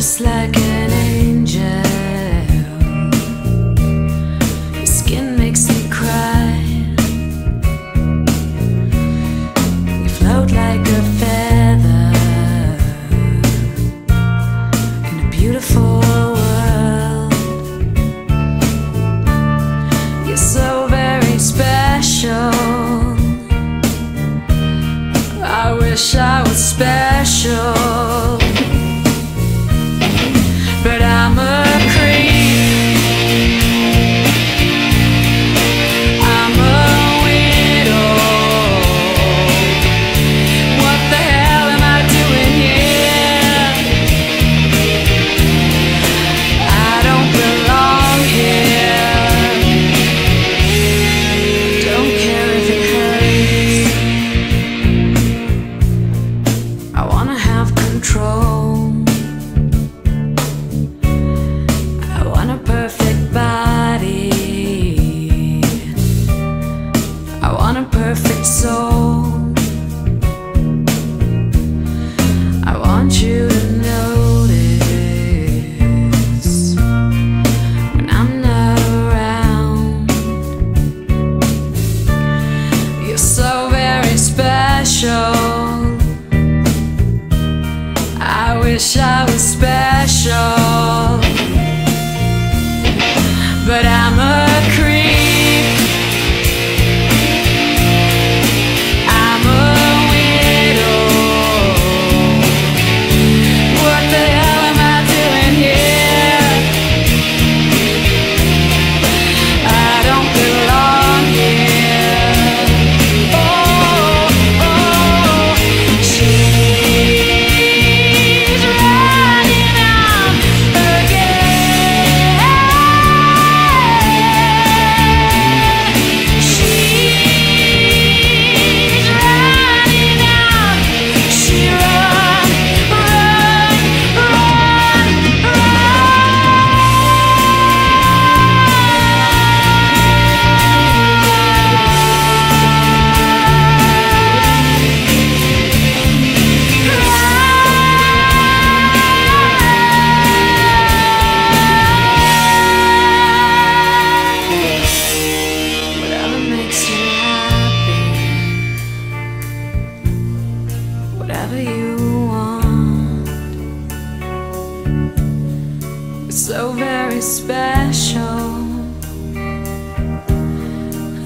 just like an angel. Your skin makes me cry. You float like a feather in a beautiful world. You're so very special. I wish I was special. Wish I was special. But I'm a whatever you want. So very special.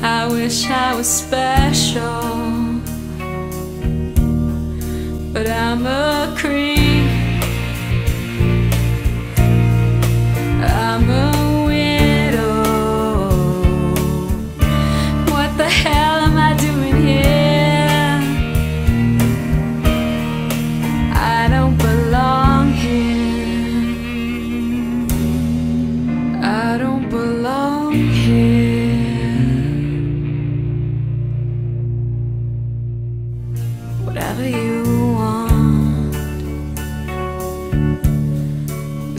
I wish I was special, but I'm a creep.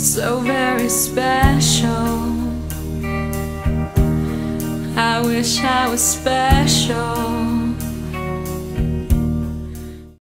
So very special. I wish I was special.